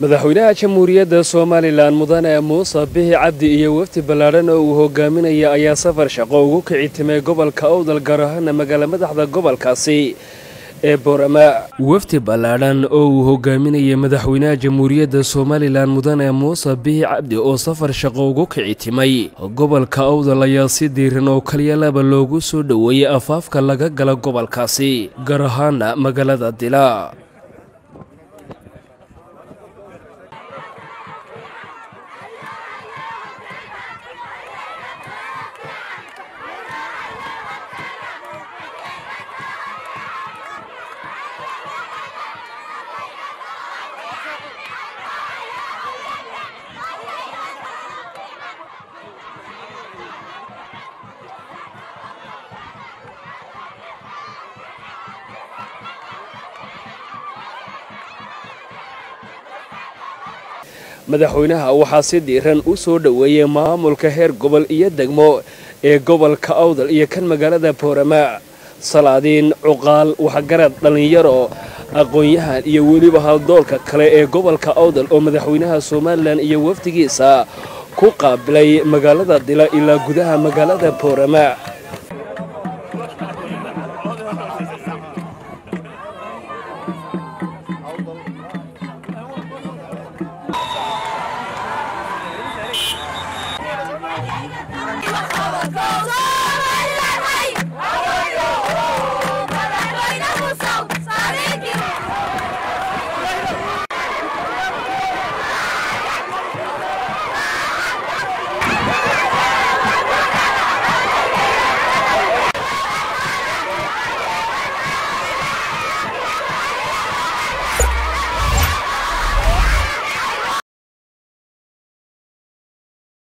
madaxweynaha jamhuuriyadda somalilan mudane muuse bixi cabdi iyo wafdi ballaadhan oo uu hogaaminaya ayaa safar shaqo ugu kici timay gobolka owdal gaar ahaana magaala madaxda gobolkaasi ee boorama. Wafdi ballaadhan oo uu hogaaminaya madaxweynaha jamhuuriyadda somalilan mudane muuse bixi cabdi oo safar shaqo ugu kici timay. Gobolka owdal ayaa si diiran oo kalyalaba loogu soo dhoweeyey afaafka laga gala gobolkaasi gaar ahaana magaalada dila madaxweynaha waxaa si diiran u soo dhoweeyey maamulka heer gobol iyo degmo ee gobolka awdal iyo kan magaalada boorama. Salaadiin cuqaal waxgarad dhallinyaro aqoon-yahan iyo weliba haldoolka kale ee gobolka awdal oo madaxweynaha somalilan iyo wafdigiisa ku qaabilay magaalada dila ilaa gudaha magaalada boorama Go,